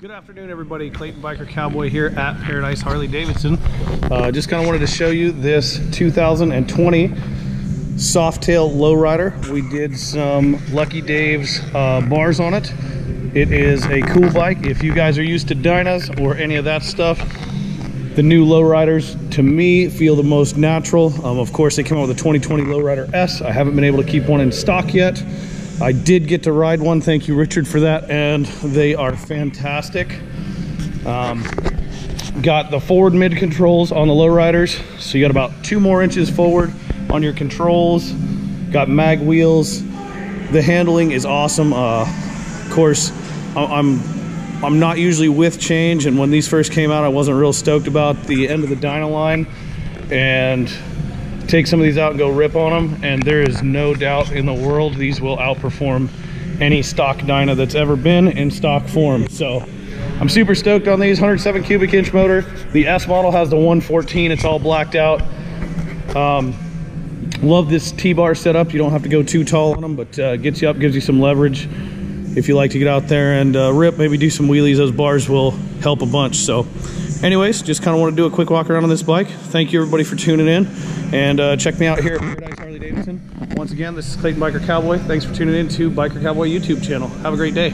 Good afternoon, everybody. Clayton Biker Cowboy here at Paradise Harley Davidson. Uh, just kind of wanted to show you this 2020 Softail Lowrider. We did some Lucky Dave's uh, bars on it. It is a cool bike. If you guys are used to Dynas or any of that stuff, the new lowriders to me feel the most natural. Um, of course, they came out with a 2020 Lowrider S. I haven't been able to keep one in stock yet. I did get to ride one. Thank you, Richard, for that. And they are fantastic. Um, got the forward mid controls on the lowriders. So you got about two more inches forward on your controls. Got mag wheels. The handling is awesome. Uh, of course, I'm I'm not usually with change, and when these first came out, I wasn't real stoked about the end of the Dyna line. And take some of these out and go rip on them and there is no doubt in the world these will outperform any stock Dyna that's ever been in stock form. So I'm super stoked on these 107 cubic inch motor. The S model has the 114 it's all blacked out. Um, love this T-bar setup you don't have to go too tall on them but uh, gets you up gives you some leverage if you like to get out there and uh, rip maybe do some wheelies those bars will help a bunch. So anyways just kind of want to do a quick walk around on this bike thank you everybody for tuning in and uh, check me out here at Paradise Harley Davidson. Once again, this is Clayton Biker Cowboy. Thanks for tuning in to Biker Cowboy YouTube channel. Have a great day.